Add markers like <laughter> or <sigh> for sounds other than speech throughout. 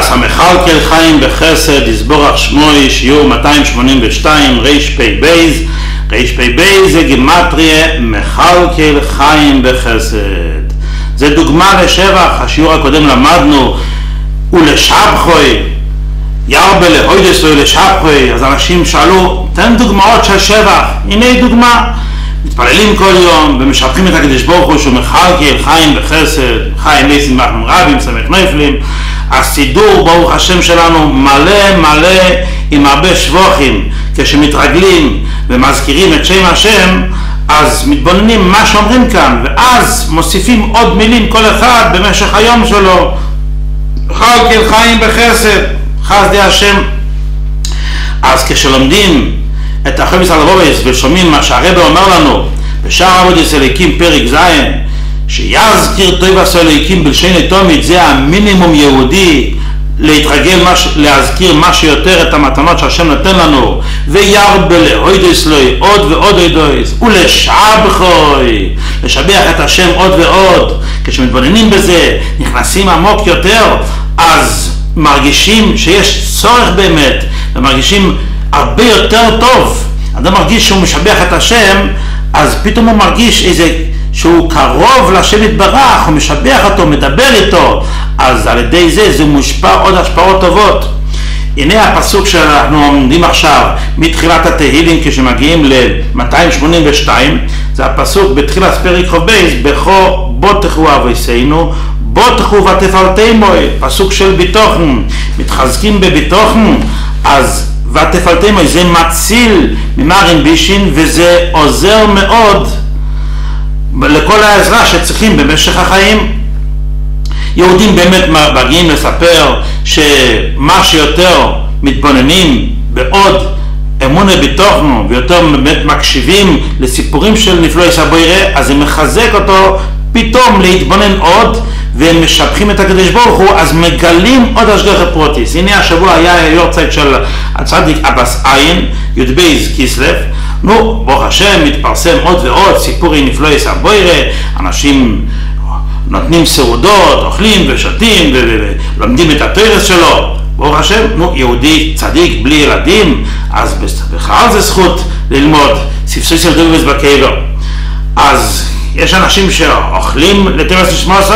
ש"ס המכלכל חיים בחסד יסבורך שמוי שיעור 282 רפ"ב רפ"ב זה גימטריה מכלכל חיים בחסד זה דוגמה לשבח השיעור הקודם למדנו ולשבחוי ירבה להוידס ולשבחוי אז אנשים שאלו תן דוגמאות של שבח הנה דוגמה מתפללים כל יום ומשבחים את הקדוש ברוך הוא שהוא מכלכל חיים בחסד חיים ניסים מחמם רבים סמך נפלים הסידור ברוך השם שלנו מלא מלא עם הרבה שבוכים כשמתרגלים ומזכירים את שם השם אז מתבוננים מה שאומרים כאן ואז מוסיפים עוד מילים כל אחד במשך היום שלו. חלקל חיים בחסד חסדי השם. אז כשלומדים את החמיס על רובס ושומעים מה שהרבא אומר לנו בשער עבודיס אליקים פרק ז' שיזכיר טוב עשו אליקים בלשני תומית זה המינימום יהודי להתרגל, מש, להזכיר מה שיותר את המתנות שהשם נותן לנו. וירבה להוידס לוי עוד ועוד הוידס ולשבחוי לשבח את השם עוד ועוד. כשמתבוננים בזה נכנסים עמוק יותר אז מרגישים שיש צורך באמת ומרגישים הרבה יותר טוב. אדם מרגיש שהוא משבח את השם אז פתאום הוא מרגיש איזה שהוא קרוב לשם יתברך, הוא משבח אותו, מדבר איתו, אז על ידי זה זה מושפע עוד השפעות טובות. הנה הפסוק שאנחנו עומדים עכשיו מתחילת התהילים כשמגיעים ל-282 זה הפסוק בתחילת פרק חובייס בכו בוטחו אבויסנו בוטחו ותפלתמוי פסוק של ביטוחן מתחזקים בביטוחן אז ותפלתמוי זה מציל ממרין בישין וזה עוזר מאוד לכל העזרה שצריכים במשך החיים. יהודים באמת מגיעים לספר שמה שיותר מתבוננים בעוד אמונה בתוכנו ויותר באמת מקשיבים לסיפורים של נפלאי סבוירה אז זה מחזק אותו פתאום להתבונן עוד והם משבחים את הקדוש ברוך הוא אז מגלים עוד השגחה פרוטיס הנה השבוע היה יורצייט של הצדיק אבס עין י"ב כיסלב נו, ברוך השם, מתפרסם עוד ועוד סיפורי נפלאי סבוירה, אנשים נותנים סעודות, אוכלים ושותים ולומדים את הטרס שלו. ברוך השם, נו, יהודי צדיק בלי ילדים, אז בכלל זה זכות ללמוד ספסוי של דובס בקבר. אז יש אנשים שאוכלים לטרס לשמוסי,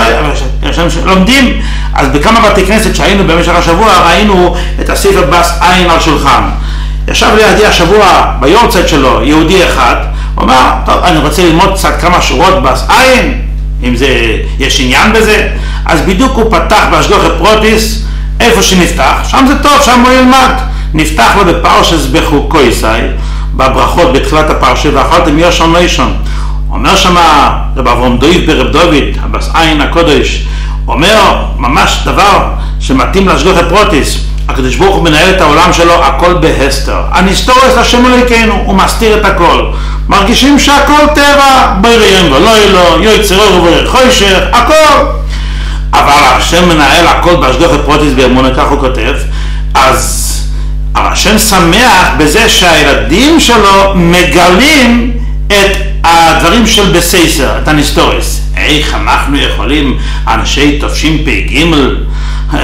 יש אנשים שלומדים. אז בכמה בתי כנסת שהיינו במשך השבוע ראינו את הספר בס עין על שולחן. ישב לידי השבוע ביורצייט שלו יהודי אחד, הוא אמר, טוב, אני רוצה ללמוד קצת כמה שורות בס עין, אם זה, יש עניין בזה, אז בדיוק הוא פתח באשגוחי פרוטיס, איפה שנפתח, שם זה טוב, שם הוא ילמד. נפתח לו בפרשס בחוקויסאי, בברכות בתחילת הפרשה, ואכלתם יושן לישון. אומר שמה רב אברום דויב ברב דוד, הבס עין הקודש, אומר ממש דבר שמתאים להשגוחי פרוטיס, הקדוש ברוך הוא מנהל את העולם שלו הכל בהסתר. הנסתורס השם אלוהיכנו, הוא מסתיר את הכל. מרגישים שהכל טבע, ביריהם ולא אלו, יוצר אור וברי חוישך, הכל. אבל השם מנהל הכל בהשגוחת פרוטיס באמונה, כך הוא כותב, אז השם שמח בזה שהילדים שלו מגלים את הדברים של בסייסר, את הנסתורס. איך אנחנו יכולים, אנשי תשפ"ג, <laughs>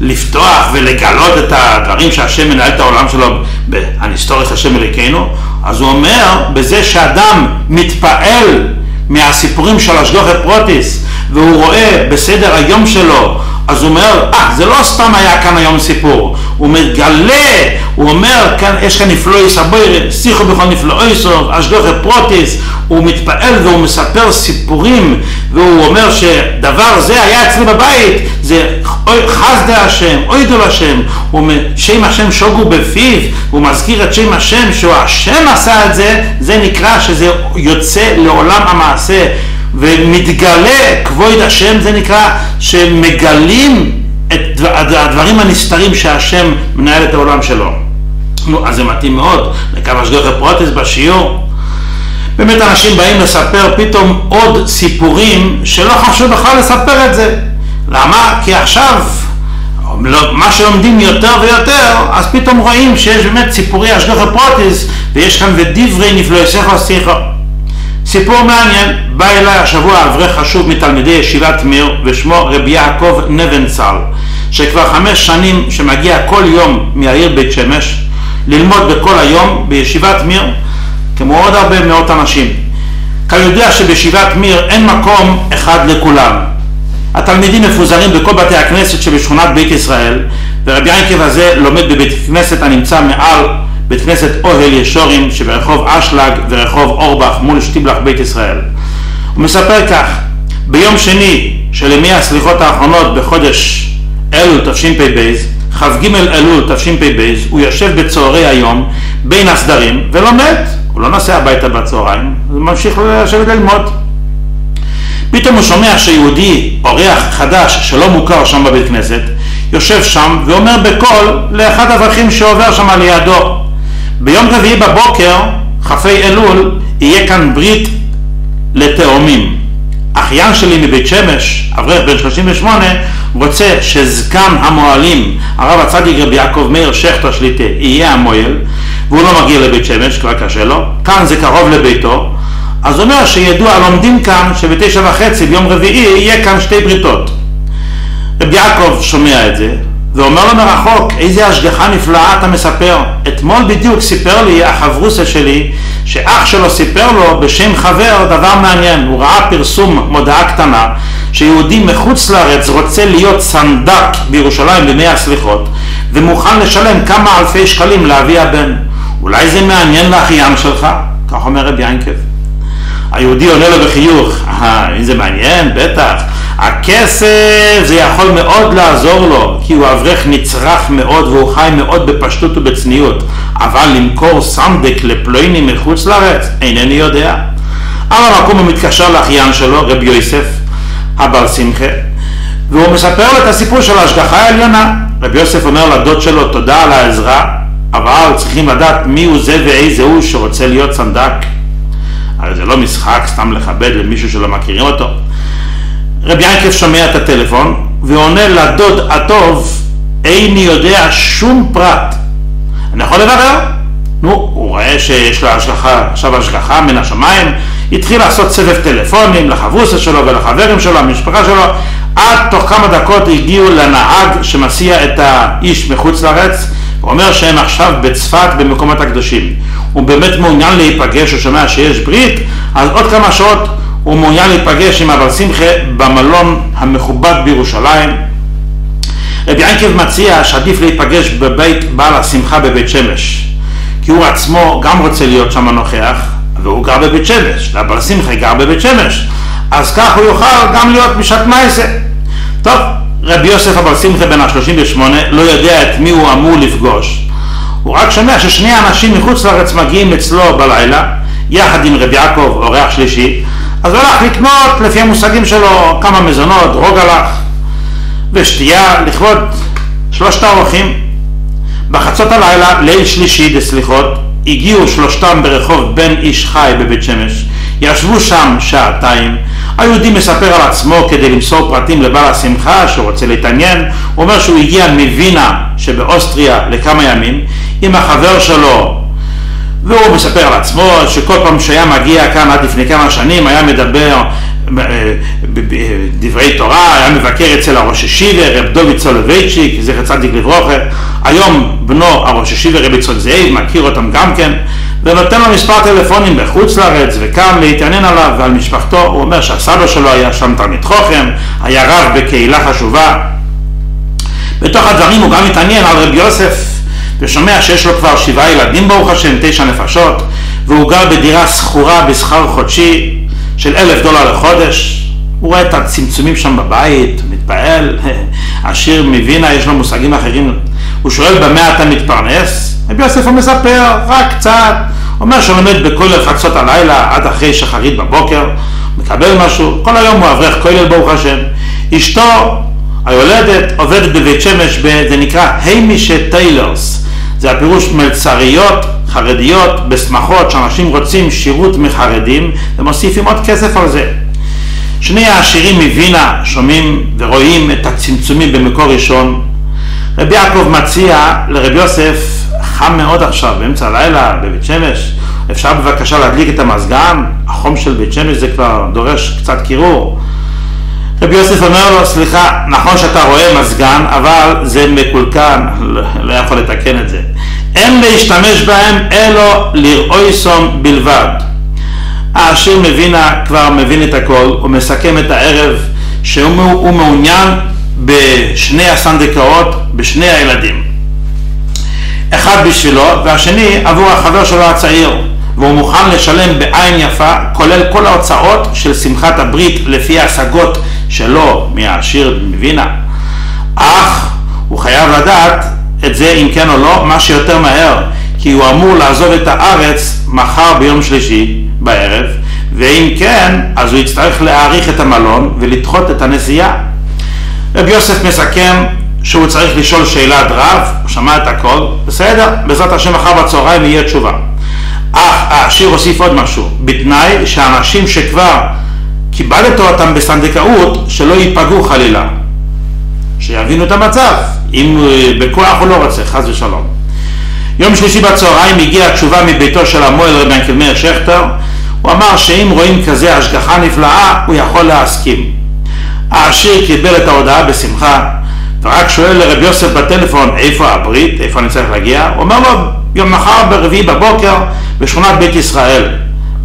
לפתוח ולגלות את הדברים שהשם מנהל את העולם שלו בהנסתורס השם אלוקינו, אז הוא אומר בזה שאדם מתפעל מהסיפורים של אשגוחת פרוטיס והוא רואה בסדר היום שלו אז הוא אומר, אה, זה לא סתם היה כאן היום סיפור, הוא מגלה, הוא אומר, כאן, יש כאן נפלאי סבויר, שיחו בכל נפלאי סוף, אשגוחי פרוטיס, הוא מתפעל והוא מספר סיפורים, והוא אומר שדבר זה היה אצלי בבית, זה חסדי השם, אוי דול השם, שם השם שוגו בפיו, הוא מזכיר את שם השם, שהוא השם עשה את זה, זה נקרא שזה יוצא לעולם המעשה. ומתגלה כבוד השם, זה נקרא שמגלים את הדברים הנסתרים שהשם מנהל את העולם שלו. נו, אז זה מתאים מאוד לכמה שגוחי פרוטיס בשיעור. באמת אנשים באים לספר פתאום עוד סיפורים שלא חשוב בכלל לספר את זה. למה? כי עכשיו לא, מה שלומדים יותר ויותר, אז פתאום רואים שיש באמת סיפורי השגוחי פרוטיס ויש כאן ודברי נפלאי שיחו שיחו. סיפור מעניין, בא אליי השבוע אברך חשוב מתלמידי ישיבת מיר ושמו רבי יעקב נבנצל שכבר חמש שנים שמגיע כל יום מהעיר בית שמש ללמוד בכל היום בישיבת מיר, כמו עוד הרבה מאות אנשים. כיודע שבישיבת מיר אין מקום אחד לכולם. התלמידים מפוזרים בכל בתי הכנסת שבשכונת בית ישראל, ורבי ינקב הזה לומד בבית כנסת הנמצא מעל בית כנסת אוהל ישורים שברחוב אשלג ורחוב אורבך מול שטיבלח בית ישראל. הוא מספר כך, ביום שני של ימי הסליחות האחרונות בחודש אלול תשפ"ב, כ"ג אלול תשפ"ב, הוא יושב בצהרי היום בין הסדרים ולומד, הוא לא נוסע הביתה בצהריים, הוא ממשיך לשבת ללמוד. פתאום הוא שומע שיהודי, אורח חדש שלא מוכר שם בבית כנסת, יושב שם ואומר בקול לאחד האברכים שעובר שם לידו, ביום רביעי בבוקר, כ"ה אלול, יהיה כאן ברית לתאומים. אחיין שלי מבית שמש, אברך בן 38, רוצה שזקן המוהלים, הרב הצדיק רבי יעקב מאיר שכטר שליטה, יהיה המוהל, והוא לא מגיע לבית שמש, כבר קשה לו, כאן זה קרוב לביתו, אז אומר שידוע הלומדים כאן שבתשע וחצי ביום רביעי יהיה כאן שתי בריתות. רבי יעקב שומע את זה, ואומר לו מרחוק, איזה השגחה נפלאה אתה מספר. אתמול בדיוק סיפר לי החברוסה שלי, שאח שלו סיפר לו בשם חבר דבר מעניין. הוא ראה פרסום, מודעה קטנה, שיהודי מחוץ לארץ רוצה להיות סנדק בירושלים בימי הסליחות, ומוכן לשלם כמה אלפי שקלים לאבי הבן. אולי זה מעניין לאחיין שלך? כך אומר רבי ינקב. היהודי עונה לו בחיוך, אה, זה מעניין, בטח. הכסף זה יכול מאוד לעזור לו, כי הוא אברך נצרך מאוד והוא חי מאוד בפשטות ובצניעות, אבל למכור סנדק לפלוינים מחוץ לארץ, אינני יודע. על המקום הוא מתקשר לאחיין שלו, רבי יוסף, הבר שמחה, והוא מספר לו את הסיפור של ההשגחה העליונה. רבי יוסף אומר לדוד שלו תודה על העזרה, אבל צריכים לדעת מי הוא זה ואיזה הוא שרוצה להיות סנדק. הרי זה לא משחק סתם לכבד למישהו שלא מכירים אותו. רבי ינקב שומע את הטלפון ועונה לדוד הטוב, איני יודע שום פרט. אני יכול לברר? נו, הוא רואה שיש לו השגחה, עכשיו השגחה מן השמיים, התחיל לעשות סבב טלפונים לחברוסה שלו ולחברים שלו, המשפחה שלו, עד תוך כמה דקות הגיעו לנהג שמסיע את האיש מחוץ לארץ, הוא אומר שהם עכשיו בצפת במקומות הקדושים. הוא באמת מעוניין להיפגש, הוא שומע שיש ברית, אז עוד כמה שעות הוא מעוניין להיפגש עם אבל שמחה במלון המכובד בירושלים. רבי ינקב מציע שעדיף להיפגש בבית בעל השמחה בבית שמש, כי הוא עצמו גם רוצה להיות שם נוכח, והוא גר בבית שמש, והבעל שמחה גר בבית שמש, אז כך הוא יוכל גם להיות בשעת מייסה. טוב, רבי יוסף אבר שמחה בן ה-38 לא יודע את מי הוא אמור לפגוש. הוא רק שומע ששני אנשים מחוץ לארץ מגיעים אצלו בלילה, יחד עם רבי יעקב, אורח שלישי, אז הוא הלך לקנות לפי המושגים שלו כמה מזונות, רוגלח ושתייה לכבוד שלושת האורחים. בחצות הלילה, ליל שלישי דסליחות, הגיעו שלושתם ברחוב בן איש חי בבית שמש, ישבו שם שעתיים, היהודי מספר על עצמו כדי למסור פרטים לבעל השמחה שרוצה להתעניין, הוא אומר שהוא הגיע מווינה שבאוסטריה לכמה ימים עם החבר שלו. והוא מספר על עצמו שכל פעם שהיה מגיע כאן עד לפני כמה שנים היה מדבר דברי תורה, היה מבקר אצל הראש השיבה, רב דוד סולובייצ'יק, זכר צדיק לברוכה, היום בנו הראש השיבה רבי צחוק זאב, מכיר אותם גם כן, ונותן לו מספר טלפונים בחוץ לארץ וכאן להתעניין עליו ועל משפחתו, הוא אומר שהסבא שלו היה שם תלמיד חוכם, היה רב בקהילה חשובה. בתוך הדברים הוא גם התעניין על רבי יוסף ושומע שיש לו כבר שבעה ילדים ברוך השם, תשע נפשות, והוא גר בדירה שכורה בשכר חודשי של אלף דולר לחודש. הוא רואה את הצמצומים שם בבית, מתפעל, <laughs> עשיר מווינה, יש לו מושגים אחרים. הוא שואל במה אתה מתפרנס? רבי יוסף הוא מספר, רק קצת. אומר שהוא לומד בכולל חצות הלילה עד אחרי שחרית בבוקר, מקבל משהו, כל היום הוא אברך כולל ברוך השם. אשתו היולדת עובדת בבית שמש, זה נקרא היימישה טיילרס. זה הפירוש מלצריות חרדיות בשמחות שאנשים רוצים שירות מחרדים ומוסיפים עוד כסף על זה. שני העשירים מווינה שומעים ורואים את הצמצומים במקור ראשון. רבי יעקב מציע לרבי יוסף, חם מאוד עכשיו, באמצע הלילה, בבית שמש, אפשר בבקשה להדליק את המזגן? החום של בית שמש זה כבר דורש קצת קירור. רבי יוסף אומר לו, סליחה, נכון שאתה רואה מזגן, אבל זה מקולקל, לא יכול לתקן את זה. אין להשתמש בהם אלו לראוי סום בלבד. העשיר מבינה, כבר מבין את הכל, הוא מסכם את הערב שהוא מעוניין בשני הסנדקאות, בשני הילדים. אחד בשבילו והשני עבור החבר שלו הצעיר, והוא מוכן לשלם בעין יפה, כולל כל ההוצאות של שמחת הברית לפי ההשגות שלו מהעשיר מווינה. אך הוא חייב לדעת את זה אם כן או לא, מה שיותר מהר, כי הוא אמור לעזוב את הארץ מחר ביום שלישי בערב, ואם כן, אז הוא יצטרך להאריך את המלון ולדחות את הנסיעה. רבי יוסף מסכם שהוא צריך לשאול שאלת רב, הוא שמע את הכל, בסדר, בעזרת השם מחר בצהריים יהיה תשובה. אך העשיר הוסיף עוד משהו, בתנאי שאנשים שכבר קיבלת אותם בסנדקאות, שלא ייפגעו חלילה. שיבינו את המצב, אם אה, בכוח הוא לא רוצה, חס ושלום. יום שלישי בצהריים הגיעה התשובה מביתו של המוהל רבי ינקל מאיר שכטר, הוא אמר שאם רואים כזה השגחה נפלאה, הוא יכול להסכים. העשיר קיבל את ההודעה בשמחה, ורק שואל לרבי יוסף בטלפון איפה הברית, איפה אני צריך להגיע, הוא אומר לו, יום מחר ברביעי בבוקר בשכונת בית ישראל.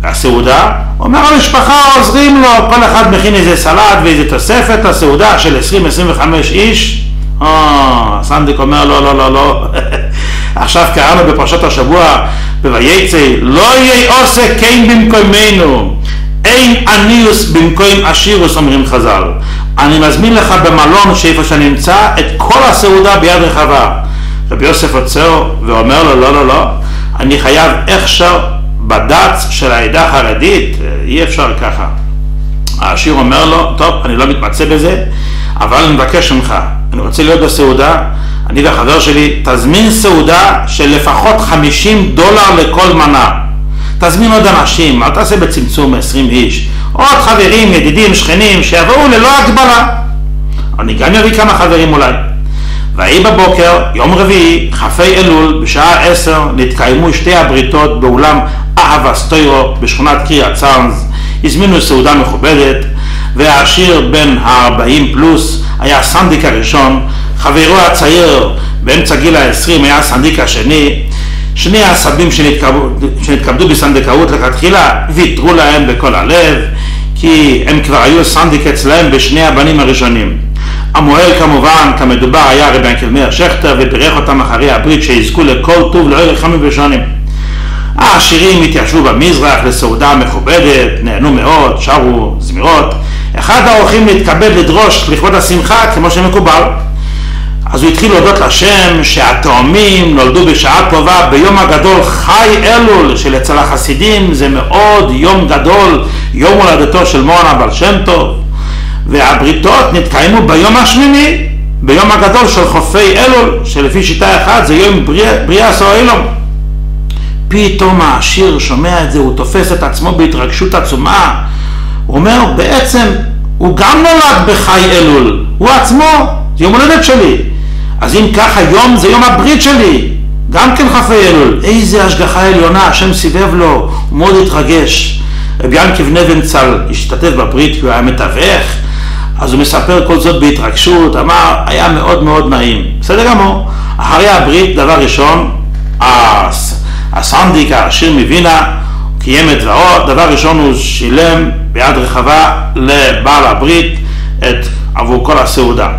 והסעודה, הוא אומר המשפחה עוזרים לו, כל אחד מכין איזה סלט ואיזה תוספת לסעודה של 20-25 איש. אה, סנדיק אומר לא, לא, לא, לא. <laughs> עכשיו קראנו בפרשת השבוע בויצא, לא יהיה עושה כן במקומנו, אין עניוס במקום עשירוס אומרים חז"ל. אני מזמין לך במלון שאיפה שאני נמצא את כל הסעודה ביד רחבה. רבי יוסף עוצר ואומר לו לא, לא, לא, אני חייב איכשר בד"ץ של העדה החרדית, אי אפשר ככה. העשיר אומר לו, טוב, אני לא מתמצא בזה, אבל אני מבקש ממך, אני רוצה להיות בסעודה, אני והחבר שלי, תזמין סעודה של לפחות 50 דולר לכל מנה. תזמין עוד אנשים, אל תעשה בצמצום 20 איש. עוד חברים, ידידים, שכנים, שיבואו ללא הגבלה. אני גם אביא כמה חברים אולי. ויהי בבוקר, יום רביעי, כ"ה אלול, בשעה עשר, נתקיימו שתי הבריתות באולם אהבה סטוירו בשכונת קריית צאנז. הזמינו סעודה מכובדת, והעשיר בן ה-40 פלוס היה הסנדיק הראשון, חברו הצעיר באמצע גיל ה-20 היה הסנדיק השני. שני הסבים שנתכבדו, שנתכבדו בסנדקאות לכתחילה ויתרו להם בכל הלב, כי הם כבר היו סנדיק אצלהם בשני הבנים הראשונים. המוהל כמובן, כמדובר, היה רבי ינקל מאיר שכטר ובירך אותם אחרי הברית שיזכו לכל טוב לאורך חמים ושונים. העשירים התיישבו במזרח לסעודה מכובדת, נהנו מאוד, שרו זמירות. אחד האורחים נתכבד לדרוש לכבוד השמחה כמו שמקובל. אז הוא התחיל להודות לשם שהתאומים נולדו בשעה טובה ביום הגדול חי אלול של אצל החסידים זה מאוד יום גדול, יום הולדתו של מורן הבעל שם טוב והבריתות נתקיימו ביום השמיני, ביום הגדול של חופי אלול שלפי שיטה אחת זה יום בריאה סוהילום פתאום העשיר שומע את זה, הוא תופס את עצמו בהתרגשות עצומה. הוא אומר בעצם הוא גם נולד בחי אלול, הוא עצמו, זה יום הולדת שלי. אז אם ככה, יום זה יום הברית שלי, גם כן כ"ה אלול. איזה השגחה עליונה, השם סיבב לו, הוא מאוד התרגש. רבי ינקב נבנצל השתתף בברית כי הוא היה מתווך, אז הוא מספר כל זאת בהתרגשות, אמר, היה מאוד מאוד נעים. בסדר גמור. אחרי הברית, דבר ראשון, הסנדיק, העשיר מווינה, קיים את דברו, דבר ראשון הוא שילם ביד רחבה לבעל הברית את, עבור כל הסעודה.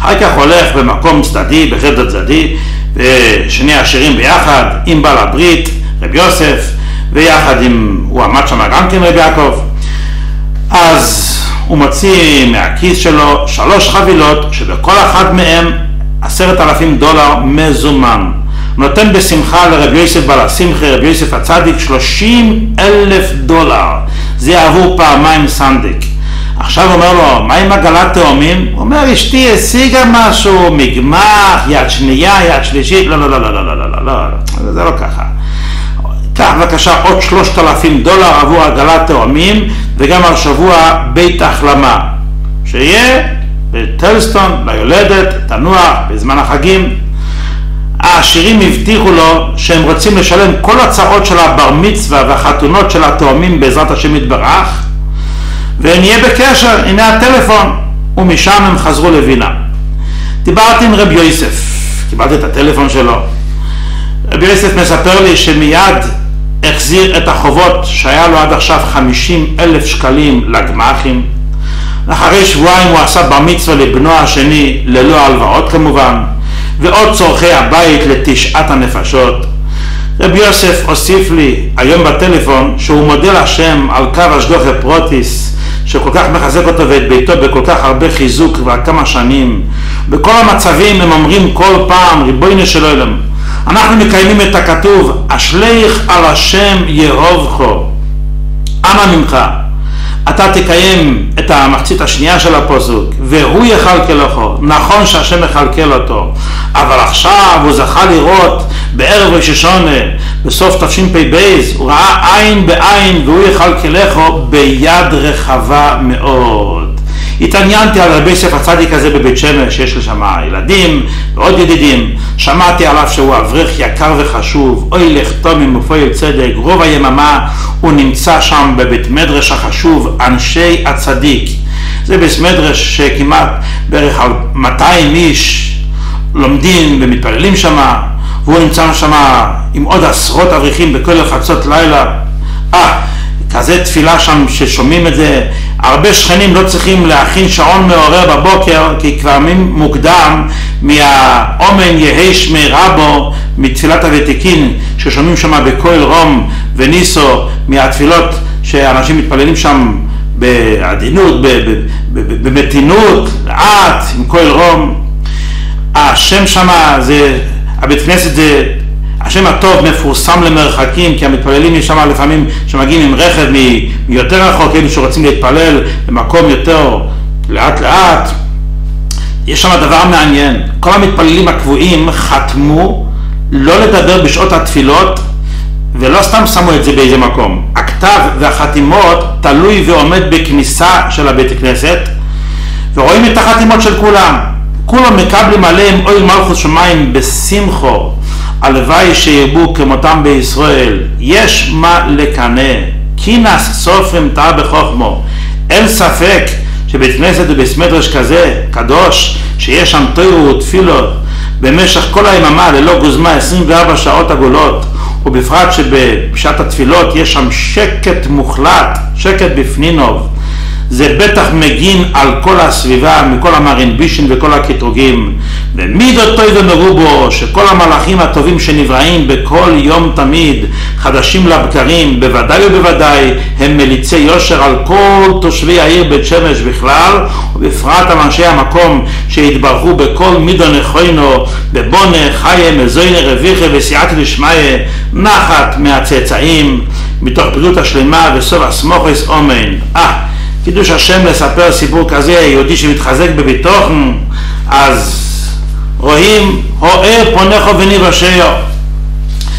אחר כך הולך במקום צדדי, בחדר צדדי, ושני השירים ביחד, עם בעל הברית, רבי יוסף, ויחד עם, הוא עמד שם גם כן רבי יעקב. אז הוא מוציא מהכיס שלו שלוש חבילות, שבכל אחת מהן עשרת אלפים דולר מזומן. נותן בשמחה לרבי יוסף בעל השמחה, רבי יוסף הצדיק, שלושים אלף דולר. זה עבור פעמיים סנדיק. עכשיו אומר לו, מה עם עגלת תאומים? הוא אומר, אשתי השיגה משהו, מגמח, יד שנייה, יד שלישית, לא, לא, לא, לא, לא, לא, לא, לא, לא, זה לא ככה. קח בבקשה עוד שלושת אלפים דולר עבור עגלת תאומים, וגם על שבוע בית החלמה. שיהיה בטלסטון, ליולדת, תנוח, בזמן החגים. העשירים הבטיחו לו שהם רוצים לשלם כל הצעות של הבר מצווה והחתונות של התאומים בעזרת השם יתברך, ונהיה בקשר, הנה הטלפון. ומשם הם חזרו לווינה. דיברתי עם רב יוסף, קיבלתי את הטלפון שלו. רב יוסף מספר לי שמיד החזיר את החובות שהיה לו עד עכשיו 50 אלף שקלים לגמ"חים. אחרי שבועיים הוא עשה בר מצווה לבנו השני, ללא הלוואות כמובן, ועוד צורכי הבית לתשעת הנפשות. רבי יוסף הוסיף לי היום בטלפון שהוא מודה להשם על קו אשגוכי פרוטיס שכל כך מחזק אותו ואת ביתו בכל כך הרבה חיזוק כבר כמה שנים. בכל המצבים הם אומרים כל פעם ריבונו של עולם אנחנו מקיימים את הכתוב אשליך על השם יהובכו אנא ממך אתה תקיים את המחצית השנייה של הפוסוק, והוא יכלכלכו, נכון שהשם יכלכל אותו, אבל עכשיו הוא זכה לראות בערב ראש השונה, בסוף תשפ"ב, הוא ראה עין בעין והוא יכלכלכו ביד רחבה מאוד. התעניינתי על רבי יוסף הצדיק הזה בבית שמש, שיש לי שם ילדים ועוד ידידים. שמעתי עליו שהוא אברך יקר וחשוב, אוי לכתום עם מפועל צדק, רוב היממה הוא נמצא שם בבית מדרש החשוב, אנשי הצדיק. זה בית מדרש שכמעט בערך על 200 איש לומדים ומתפללים שם, והוא נמצא שם עם עוד עשרות אברכים בכל החצות לילה. אה, כזה תפילה שם ששומעים את זה, הרבה שכנים לא צריכים להכין שעון מעורר בבוקר כי כבר מוקדם מהאומן יהי שמי רבו מתפילת הוותיקין ששומעים שם בקול רום וניסו מהתפילות שאנשים מתפללים שם בעדינות, במתינות, לאט, עם קול רום. השם שם זה, הבית כנסת זה השם הטוב מפורסם למרחקים, כי המתפללים יש שם לפעמים שמגיעים עם רכב מיותר רחוק, אלו שרוצים להתפלל במקום יותר לאט לאט. יש שם דבר מעניין, כל המתפללים הקבועים חתמו לא לדבר בשעות התפילות ולא סתם שמו את זה באיזה מקום. הכתב והחתימות תלוי ועומד בכניסה של הבית כנסת ורואים את החתימות של כולם. כולם מקבלים עליהם אוי מלכות שמיים בשמחו הלוואי שירבו כמותם בישראל, יש מה לקנא, כינס סופרים טעה בחוכמו, אין ספק שבית כנסת ובית מדרש כזה, קדוש, שיש שם תוירו ותפילות במשך כל היממה ללא גוזמה 24 שעות עגולות, ובפרט שבשעת התפילות יש שם שקט מוחלט, שקט בפנינוב, זה בטח מגין על כל הסביבה, מכל המרינבישים וכל הקטרוגים. ומידותוי ומרובו, שכל המלאכים הטובים שנבראים בכל יום תמיד, חדשים לבקרים, בוודאי ובוודאי, הם מליצי יושר על כל תושבי העיר בית שמש בכלל, ובפרט על אנשי המקום שהתברכו בכל מידו נכוינו, בבונה, חיה, מזוינה, רוויחה וסייעתא דשמיא, נחת מהצאצאים, מתוך בריאות השלמה וסוף הסמוכס אומן. אה, קידוש השם לספר סיפור כזה, יהודי שמתחזק בביטוחן, אז רואים, הואר פונכו וניבשהו.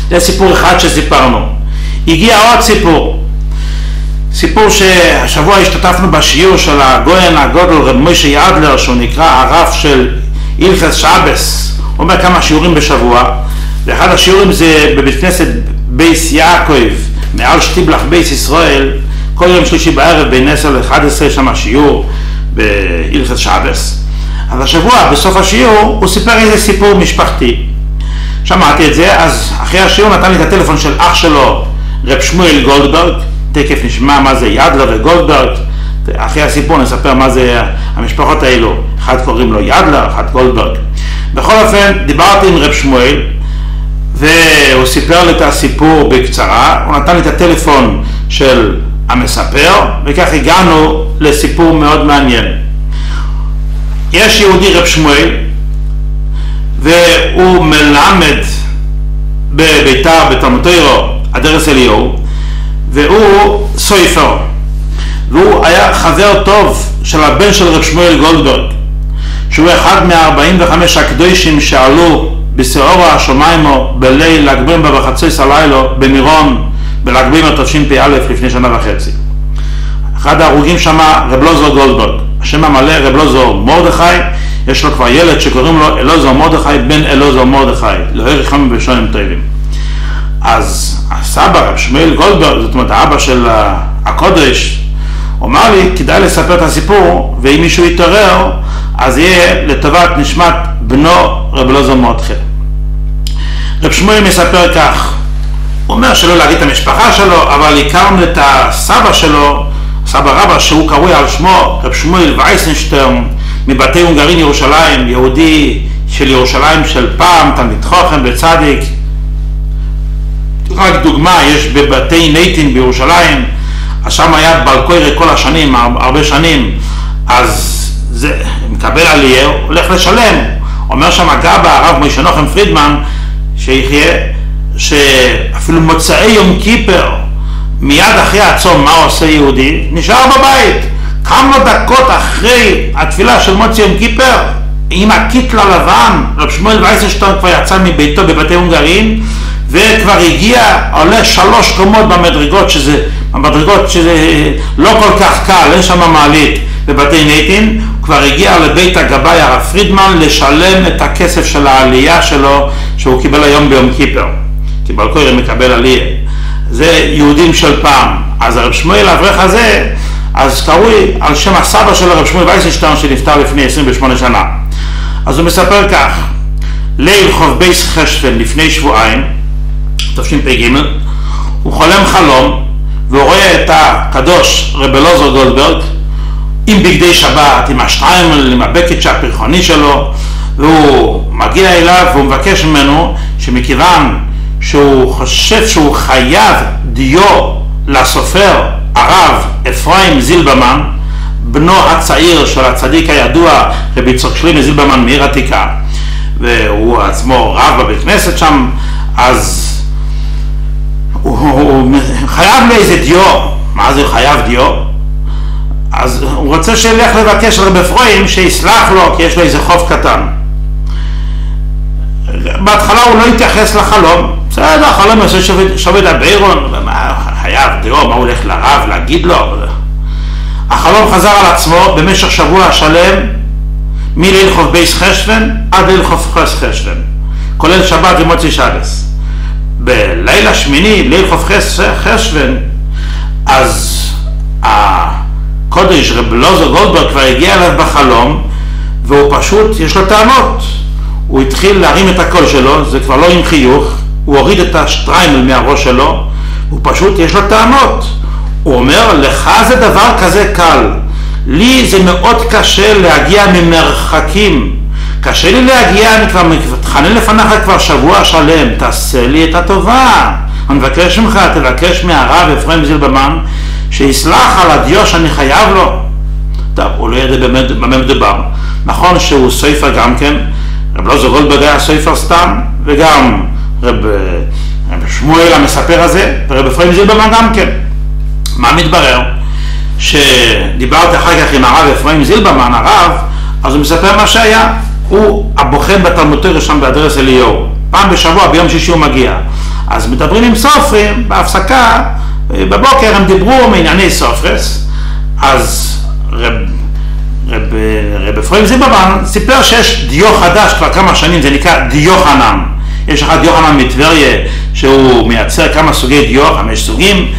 זה סיפור אחד שסיפרנו. הגיע עוד סיפור. סיפור שהשבוע השתתפנו בשיעור של הגאון הגדול רב מוישה ידלר שהוא נקרא הרב של הלכות שבת הוא אומר כמה שיעורים בשבוע ואחד השיעורים זה בבית כנסת בית יעקב מעל שטיבלך בית ישראל כל יום שלישי בערב בין 10 ל-11 שם שיעור בהלכות שבת. אז השבוע, בסוף השיעור, הוא סיפר איזה סיפור משפחתי. שמעתי את זה, אז אחרי השיעור נתן לי את הטלפון של אח שלו, רב שמואל גולדברג, תכף נשמע מה זה ידלר וגולדברג, אחרי הסיפור נספר מה זה המשפחות האלו, אחד קוראים לו ידלר, אחד גולדברג. בכל אופן, דיברתי עם רב שמואל, והוא סיפר לי את הסיפור בקצרה, הוא נתן לי את הטלפון של המספר, וכך הגענו לסיפור מאוד מעניין. יש יהודי רב שמואל, והוא מלמד בביתר, בתלמותירו, אדרס אליהו, והוא סויפר, והוא היה חבר טוב של הבן של רב שמואל גולדברג, שהוא אחד מה-45 הקדושים שעלו בשעורו השמיימו בליל ל"ג בעומר בחצי סלילו במירון בל"ג בעומר תשפ"א לפני שנה וחצי. אחד ההרוגים שם רב לוזור גולדברג, השם המלא רב לוזור מרדכי, יש לו כבר ילד שקוראים לו אלוזור מרדכי בן אלוזור מרדכי, לא ערך חמים בשונים טובים. אז הסבא רב שמואל גולדברג, זאת אומרת האבא של הקודש, אמר לי, כדאי לספר את הסיפור, ואם מישהו יתעורר, אז יהיה לטובת נשמת בנו רב אלעזר מordechai. רב שמואל מספר כך, הוא אומר שלא להגיד את המשפחה שלו, אבל הכרנו את הסבא שלו, סבא רבא, שהוא קרוי על שמו, רב שמואל וייסנשטרן, מבתי הונגרין ירושלים, יהודי של ירושלים של פעם, תלמיד חוכם וצדיק. רק דוגמה, יש בבתי נייטין בירושלים, אז שם היה בלקוירי כל השנים, הרבה שנים, אז זה מקבל עלייה, הולך לשלם. אומר שם הגבא, הרב מוישה נוחם פרידמן, שיחיה, שאפילו מוצאי יום כיפר, מיד אחרי הצום, מה עושה יהודי? נשאר בבית. כמה דקות אחרי התפילה של מוצאי יום כיפר, עם הקיטל הלבן, רב שמואל וייסנשטיין כבר יצא מביתו בבתי הונגרין, וכבר הגיע, עולה שלוש קומות במדרגות, שזה, במדרגות שזה לא כל כך קל, אין שם מעלית בבתי נייטין, כבר הגיע לבית הגבאי הרב פרידמן לשלם את הכסף של העלייה שלו שהוא קיבל היום ביום כיפר. כי בלקוירי מקבל עלייה. זה יהודים של פעם. אז הרב שמואל האברך הזה, אז קרוי על שם הסבא של הרב שמואל וייסנשטיין שנפטר לפני 28 שנה. אז הוא מספר כך, ליל חוב בייס חשפן לפני שבועיים, תשפ"ג, הוא חולם חלום והוא רואה את הקדוש רב אלעזר גולדברג עם בגדי שבת, עם השטריימל, עם הבקט הפרחוני שלו, והוא מגיע אליו והוא מבקש ממנו שמכיוון שהוא חושב שהוא חייב דיו לסופר הרב אפרים זילברמן, בנו הצעיר של הצדיק הידוע רבי יצחק שלימי זילברמן מעיר עתיקה, והוא עצמו רב בבית כנסת שם, אז הוא, הוא חייב לאיזה דיו, מה זה חייב דיו? אז הוא רוצה שילך לבקש רב אפרים שיסלח לו כי יש לו איזה חוב קטן. בהתחלה הוא לא התייחס לחלום, בסדר, החלום עושה שובד הבירון, חייב דיו, מה הולך לרב להגיד לו? החלום חזר על עצמו במשך שבוע שלם מליל חוף בייס חשבן עד ליל חוף חס חשבן, כולל שבת ומוצי שבס. בלילה שמיני, ליל חוף חשבן, אז הקודש רב לוזו גולדברג כבר הגיע אליו בחלום והוא פשוט, יש לו טענות. הוא התחיל להרים את הקול שלו, זה כבר לא עם חיוך, הוא הוריד את השטריימל מהראש שלו, הוא פשוט, יש לו טענות. הוא אומר, לך זה דבר כזה קל, לי זה מאוד קשה להגיע ממרחקים. קשה לי להגיע, אני כבר מתחנן לפניך כבר שבוע שלם, תעשה לי את הטובה. אני מבקש ממך, תבקש מהרב אפרים זילבמן, שיסלח על הדיו שאני חייב לו. טוב, הוא לא ידע באמת במה מדובר. נכון שהוא סופר גם כן, רב לוזר גולדברג היה סופר סתם, וגם רב, רב שמואל המספר הזה, ורב אפרים זילבמן גם כן. מה מתברר? שדיברתי אחר כך עם הרב אפרים זילברמן, הרב, אז הוא מספר מה שהיה. הוא הבוחן בתלמוד שם באדרס אליהו. פעם בשבוע, ביום שישי הוא מגיע. אז מדברים עם סופרים, בהפסקה, בבוקר הם דיברו מענייני סופרס, אז רב, רב, אפרים זילברמן סיפר שיש דיו חדש כבר כמה שנים, זה נקרא דיו חנן. יש אחד דיו חנן מטבריה שהוא מייצר כמה סוגי דיו, חמש סוגים,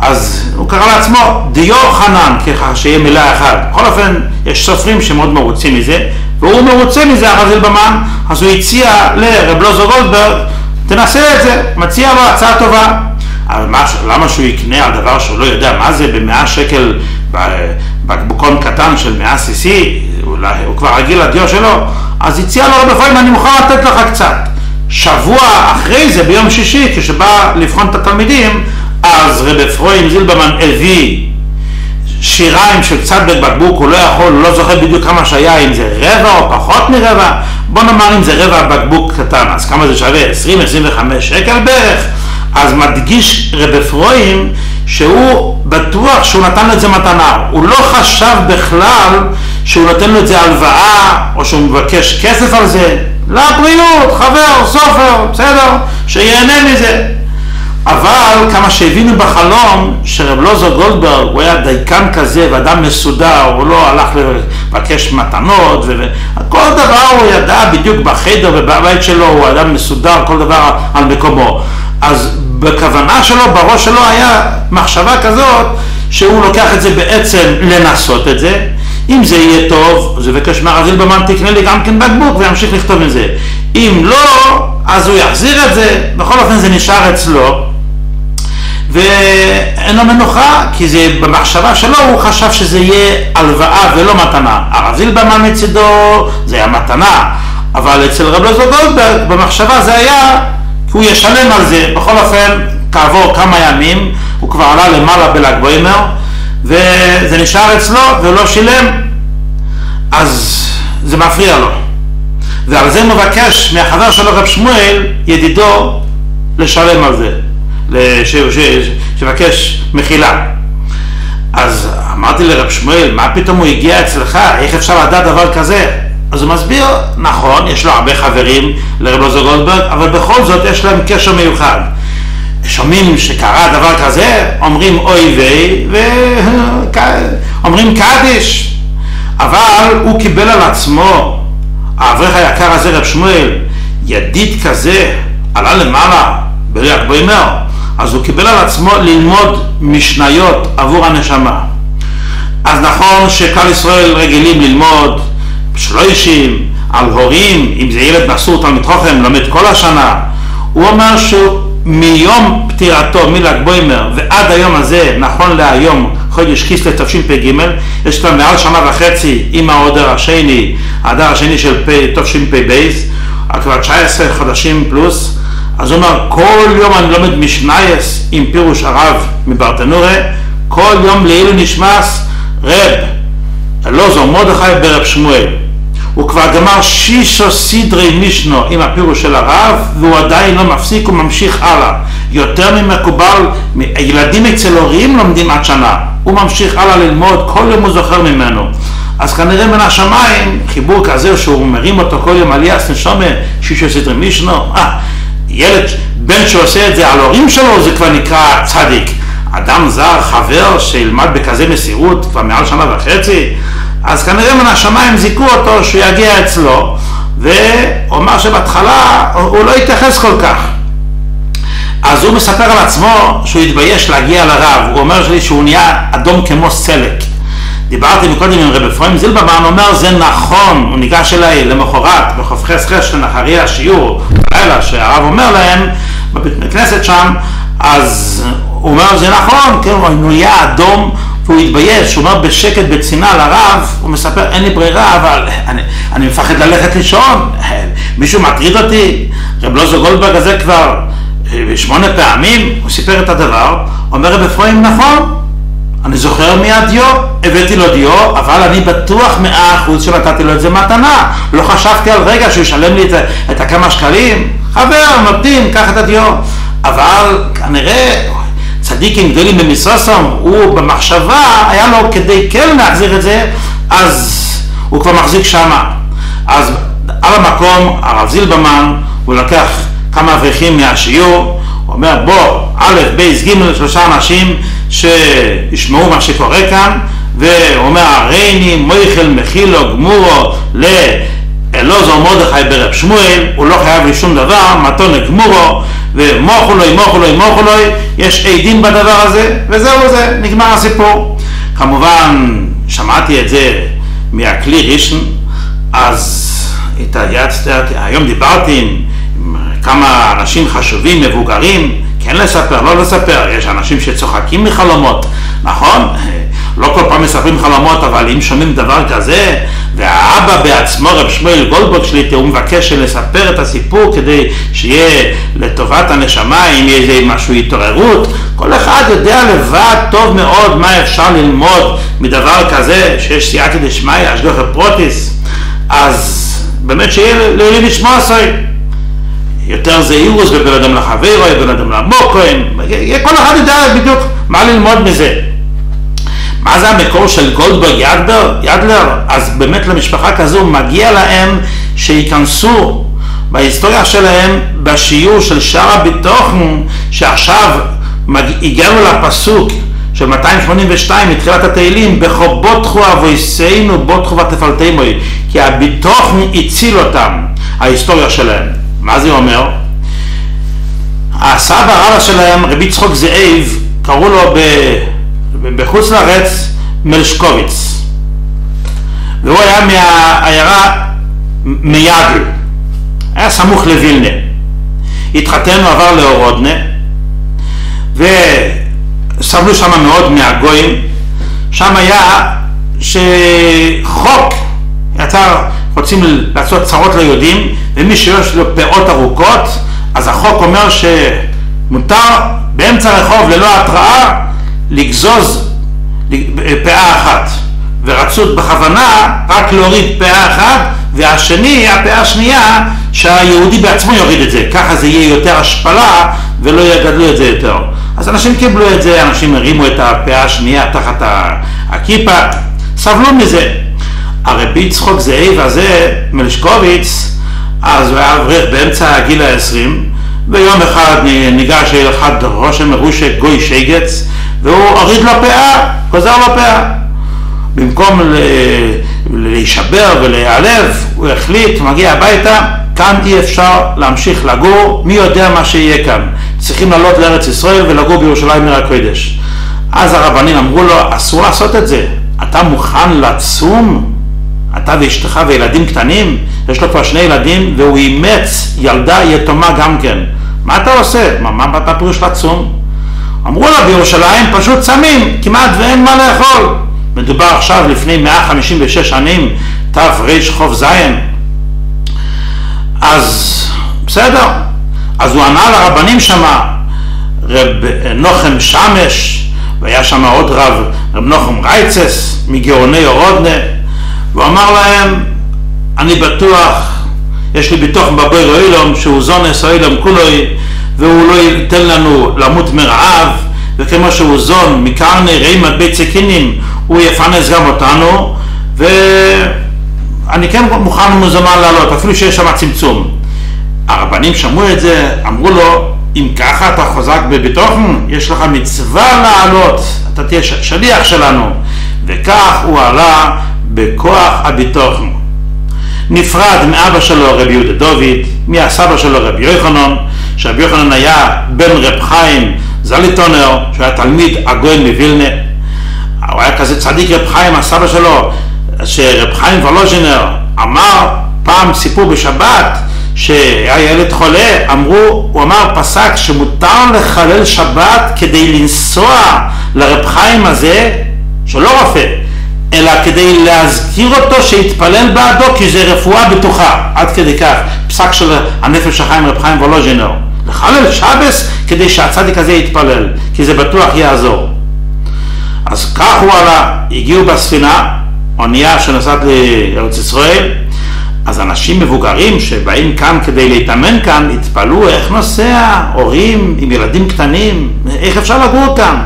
אז הוא קרא לעצמו דיו חנן, ככה שיהיה מילה אחת. בכל אופן, יש סופרים שמאוד מרוצים מזה, והוא מרוצה מזה, הרב זילברמן, אז הוא הציע לרב לוזו גולדברג, תנסה את זה, מציע לו הצעה טובה. אבל מה, למה שהוא יקנה על דבר שהוא לא יודע מה זה במאה שקל בקבוקון קטן של מאה סיסי, הוא, הוא כבר רגיל לדיו שלו, אז הציע לו רב אפרים, אני מוכן לתת לך קצת. שבוע אחרי זה, ביום שישי, כשבא לבחון את התלמידים, אז רב אפרים זילברמן הביא שיריים של קצת בקבוק, הוא לא יכול, הוא לא זוכר בדיוק כמה שהיה, אם זה רבע או פחות מרבע, בוא נאמר אם זה רבע בקבוק קטן, אז כמה זה שווה? 20-25 שקל בערך? אז מדגיש רב אפרים שהוא בטוח שהוא נתן לו את זה מתנה, הוא לא חשב בכלל שהוא נותן לו את זה הלוואה או שהוא מבקש כסף על זה, לבריאות, חבר, סופר, בסדר, שיהנה מזה. אבל כמה שהבינו בחלום שרב לוזו גולדברג הוא היה דייקן כזה ואדם מסודר, הוא לא הלך לבקש מתנות וכל דבר הוא ידע בדיוק בחדר ובבית שלו, הוא אדם מסודר, כל דבר על מקומו. אז בכוונה שלו, בראש שלו היה מחשבה כזאת שהוא לוקח את זה בעצם לנסות את זה, אם זה יהיה טוב, אז יבקש מהרב זילברמן תקנה לי גם כן בקבוק וימשיך לכתוב את זה. אם לא, אז הוא יחזיר את זה, בכל אופן זה נשאר אצלו, ואין לו מנוחה, כי זה במחשבה שלו, הוא חשב שזה יהיה הלוואה ולא מתנה. הרב זילברמן מצידו, זה היה מתנה, אבל אצל רב לוזו גולדברג, במחשבה זה היה, הוא ישלם על זה. בכל אופן, כעבור כמה ימים, הוא כבר עלה למעלה בל"ג בוימר, וזה נשאר אצלו ולא שילם, אז זה מפריע לו. ועל זה מבקש מהחבר שלו רב שמואל, ידידו, לשלם על זה, שיבקש מחילה. אז אמרתי לרב שמואל, מה פתאום הוא הגיע אצלך? איך אפשר לדעת דבר כזה? אז הוא מסביר, נכון, יש לו הרבה חברים לרב לוזו גולדברג, אבל בכל זאת יש להם קשר מיוחד. שומעים שקרה דבר כזה, אומרים אוי ויי, ואומרים קדיש. אבל הוא קיבל על עצמו, האברך היקר הזה, רב שמואל, ידיד כזה, עלה למעלה בריח בוימר, אז הוא קיבל על עצמו ללמוד משניות עבור הנשמה. אז נכון שכלל ישראל רגילים ללמוד שלושים, על הורים, אם זה ילד מסור תלמיד חוכם, לומד כל השנה. הוא אומר שהוא מיום פטירתו, מל"ג בוימר, ועד היום הזה, נכון להיום, חודש כסלו תשפ"ג, יש כבר מעל שנה וחצי עם ההודר השני, ההדר השני של תשפ"ב, כבר 19 חודשים פלוס, אז הוא אומר, כל יום אני לומד משנייס עם פירוש הרב מברטנורה, כל יום לעילו נשמס רב, לא זו מרדכי ברב שמואל. הוא כבר גמר שישו סדרי מישנו עם הפירוש של הרב, והוא עדיין לא מפסיק, הוא ממשיך הלאה. יותר ממקובל, ילדים אצל הורים לומדים עד שנה. הוא ממשיך הלאה ללמוד, כל יום הוא זוכר ממנו. אז כנראה מן השמיים, חיבור כזה שהוא מרים אותו כל יום עלייה, נשומה, שישו סדרי מישנו, אה, ילד, בן שעושה את זה על הורים שלו, זה כבר נקרא צדיק. אדם זר, חבר, שילמד בכזה מסירות כבר מעל שנה וחצי, אז כנראה מן השמיים זיכו אותו שהוא יגיע אצלו, והוא אמר שבהתחלה הוא לא התייחס כל כך. אז הוא מספר על עצמו שהוא התבייש להגיע לרב, הוא אומר לי שהוא נהיה אדום כמו סלק. דיברתי מקודם עם רבי פרוים זילברמן, אומר זה נכון, הוא ניגש אליי למחרת בחופכי סחש לנחרי השיעור, בלילה שהרב אומר להם, בבית כנסת שם, אז הוא אומר זה נכון, כן, הוא נהיה אדום והוא התבייש, הוא אומר בשקט, בצנעה לרב, הוא מספר, אין לי ברירה, אבל אני, אני מפחד ללכת לישון, מישהו מטריד אותי, רב לוזו גולדברג הזה כבר אה, שמונה פעמים, הוא סיפר את הדבר, אומר רב אפרים, נכון, אני זוכר מהדיו, הבאתי לו דיו, אבל אני בטוח מאה אחוז שנתתי לו את זה מתנה. לא חשבתי על רגע שהוא ישלם לי את, את הכמה שקלים. חבר, נותנים, קח את הדיו. אבל כנראה צדיקים גדולים במסרסם, הוא במחשבה, היה לו כדי כן להחזיר את זה, אז הוא כבר מחזיק שמה. אז על המקום, הרב זילברמן, הוא לקח כמה אברכים מהשיעור, הוא אומר בוא, א', ב', ג', שלושה אנשים שישמעו מה שקורה כאן, והוא אומר, הרייני, מויכל, מחילו, גמורו, לאלעזר מרדכי ברב שמואל, הוא לא חייב לי שום דבר, מתון לגמורו, ומוכו לוי, מוכו לוי, מוכו לוי, יש עדים בדבר הזה, וזהו זה, נגמר הסיפור. כמובן, שמעתי את זה מהכלי ראשון, אז התייעצתי, היום דיברתי עם כמה אנשים חשובים, מבוגרים, כן לספר, לא לספר, יש אנשים שצוחקים מחלומות, נכון? לא כל פעם מספרים חלומות, אבל אם שומעים דבר כזה, והאבא בעצמו, רב שמואל גולדברג שליטה, הוא מבקש לספר את הסיפור כדי שיהיה לטובת הנשמה, אם יהיה איזה משהו התעוררות, כל אחד יודע לבד טוב מאוד מה אפשר ללמוד מדבר כזה, שיש סייעתא דשמיא, אשגוחי פרוטיס, אז באמת שיהיה לעילוי לשמוע סוי. יותר זהירוס בבין אדם לחברו, בין אדם למוקוין, כל אחד יודע בדיוק מה ללמוד מזה. מה זה המקור של גולדברג ידלר? ידלר? אז באמת למשפחה כזו מגיע להם שייכנסו בהיסטוריה שלהם בשיעור של שער הביטוחן שעכשיו הגענו לפסוק של 282 מתחילת התהילים בכו בוטחו אבויסנו בוטחו ותפלתמוי כי הביטוחן הציל אותם ההיסטוריה שלהם מה זה אומר? הסבא רבא שלהם רבי צחוק זאב קראו לו ב... בחוץ לארץ מלשקוביץ, והוא היה מהעיירה מיאגל, היה סמוך לווילנה. התחתן ועבר לאורודנה, וסבלו שם מאוד מהגויים. שם היה שחוק יצר, רוצים לעשות צרות ליהודים, ומי שיש לו פאות ארוכות, אז החוק אומר שמותר באמצע הרחוב ללא התראה לגזוז פאה אחת. ורצו בכוונה רק להוריד פאה אחת, והשני, הפאה השנייה, שהיהודי בעצמו יוריד את זה. ככה זה יהיה יותר השפלה ולא יגדלו את זה יותר. אז אנשים קיבלו את זה, אנשים הרימו את הפאה השנייה תחת הכיפה, סבלו מזה. הרבי צחוק זאב הזה, מלשקוביץ, אז הוא היה אברך באמצע הגיל העשרים, ויום אחד ניגש אל אחד רושם מרושק גוי שגץ, והוא הוריד לו פאה, גוזר לו פאה. במקום להישבר ולהיעלב, הוא החליט, מגיע הביתה, כאן אי אפשר להמשיך לגור, מי יודע מה שיהיה כאן. צריכים לעלות לארץ ישראל ולגור בירושלים עיר הקודש. אז הרבנים אמרו לו, אסור לעשות את זה. אתה מוכן לצום? אתה ואשתך וילדים קטנים? יש לו כבר שני ילדים והוא אימץ ילדה יתומה גם כן. מה אתה עושה? מה, מה, מה פירוש לצום? אמרו לו בירושלים פשוט צמים, כמעט ואין מה לאכול. מדובר עכשיו לפני 156 שנים, תרח"ז. אז בסדר, אז הוא ענה לרבנים שמה, רב נוחם שמש, והיה שם עוד רב, רב נוחם רייצס, מגאוני אורודנה, והוא אמר להם, אני בטוח, יש לי ביטוח בבויר אילום, שהוא זונס אילום כולוי, והוא לא ייתן לנו למות מרעב, וכמו שהוא זון מקרני רעימת בית סכינים, הוא יפרנס גם אותנו, ואני כן מוכן ומזומן לעלות, אפילו שיש שם צמצום. הרבנים שמעו את זה, אמרו לו, אם ככה אתה חוזק בביטוחן, יש לך מצווה לעלות, אתה תהיה שליח שלנו. וכך הוא עלה בכוח הביטוחן. נפרד מאבא שלו רבי יהודה דוד, מהסבא שלו רבי יוחנן, שרבי יוחנן היה בן רב חיים זליטונר, שהוא היה תלמיד הגויין מווילנה. הוא היה כזה צדיק רב חיים, הסבא שלו, שרב חיים ולוז'ינר אמר פעם סיפור בשבת, שהיה ילד חולה, אמרו, הוא אמר, פסק שמותר לחלל שבת כדי לנסוע לרב חיים הזה, שלא רופא, אלא כדי להזכיר אותו שיתפלל בעדו, כי זה רפואה בטוחה, עד כדי כך, פסק של הנפש החיים רב חיים וולוז'ינר. לחלל שבס כדי שהצדיק הזה יתפלל, כי זה בטוח יעזור. אז כך הוא עלה, הגיעו בספינה, אונייה שנוסעת לארץ ישראל, אז אנשים מבוגרים שבאים כאן כדי להתאמן כאן, התפלאו איך נוסע, הורים עם ילדים קטנים, איך אפשר לגור כאן?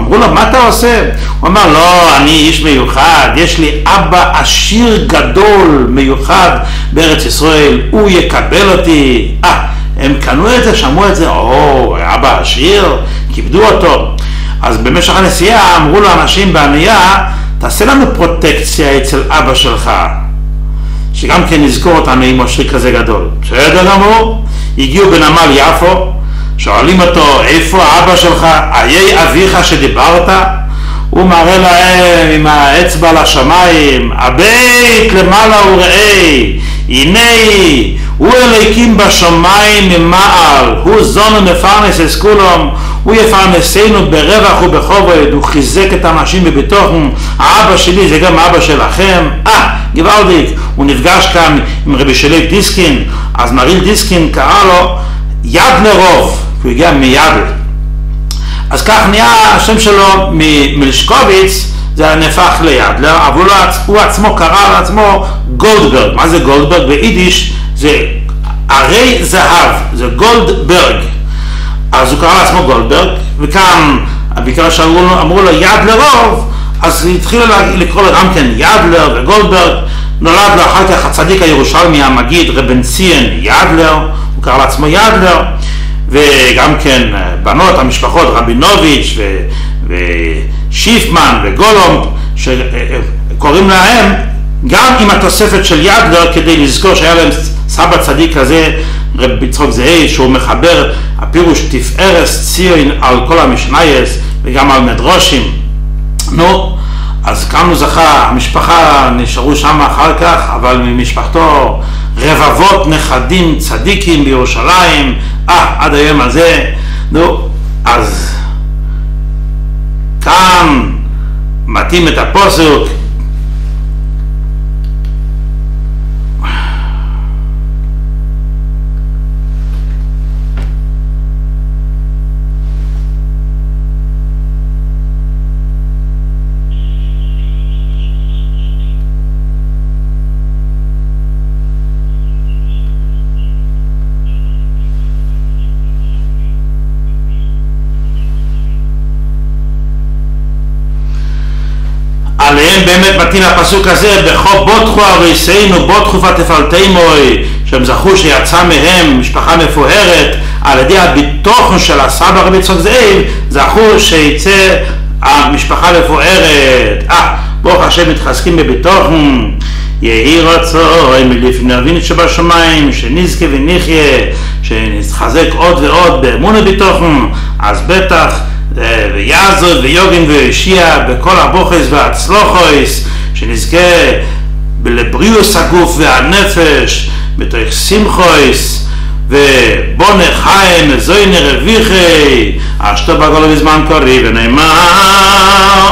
אמרו לו, מה אתה עושה? הוא אמר, לא, אני איש מיוחד, יש לי אבא עשיר גדול מיוחד בארץ ישראל, הוא יקבל אותי. אה, הם קנו את זה, שמעו את זה, או, אבא עשיר, כיבדו אותו. אז במשך הנסיעה אמרו לאנשים בענייה, תעשה לנו פרוטקציה אצל אבא שלך. שגם כן נזכור אותנו עם עושרי כזה גדול. בסדר גמור, הגיעו בנמל יפו, שואלים אותו, איפה אבא שלך, איי אביך שדיברת? הוא מראה להם עם האצבע לשמיים, הבית למעלה וראה, הנה הוא אלוקים בשמיים ממעל, הוא זון ומפרנס את כולם, הוא יפרנסנו ברווח ובכובד, הוא חיזק את האנשים בביטוחם, האבא שלי זה גם האבא שלכם, אה, גוואלדיק, הוא נפגש כאן עם רבי שליק דיסקין, אז מריל דיסקין קרא לו יד לרוב, הוא הגיע מיד. אז כך נהיה השם שלו מלשקוביץ, זה נהפך לידלר, אבל הוא עצמו קרא לעצמו גולדברג. מה זה גולדברג? ביידיש זה ערי זהב, זה גולדברג. אז הוא קרא לעצמו גולדברג, וכאן, בגלל שאמרו לו יד לרוב, אז התחילו לקרוא לו גם כן ידלר וגולדברג, נולד לו אחר כך הצדיק הירושלמי המגיד רבן ציין ידלר, הוא קרא לעצמו ידלר, וגם כן בנות המשפחות רבינוביץ' ו... ושיפמן וגולומב, שקוראים להם גם עם התוספת של ידלר כדי לזכור שהיה להם סבא צדיק כזה, רב יצחוק זהי, שהוא מחבר הפירוש תפארס ציון על כל המשנייס וגם על מדרושים. נו, אז כאן הוא זכה, המשפחה נשארו שם אחר כך, אבל ממשפחתו רבבות נכדים צדיקים בירושלים, אה, עד היום הזה, נו, אז כאן מתאים את הפוסק מתאים הפסוק הזה, בכו בוטחו הריסנו בוטחו ותפלתמוי, שהם זכו שיצא מהם משפחה מפוארת, על ידי הביטוחן של הסבא רבי צחוק זאב, זכו שיצא המשפחה מפוארת. אה, ברוך השם מתחזקים בביטוחן. יהי רצוי מלפני אבינו שבשמיים, שנזכה ונחיה, שנתחזק עוד ועוד באמון הביטוחן, אז בטח ויעזוד ויוגן וישיע בכל הבוכס והצלוחויס שנזכה לבריאוס הגוף והנפש בתוך שמחויס ובונה חיים זוי נרוויחי אשתו בגולו בזמן קורי ונאמר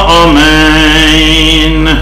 אומן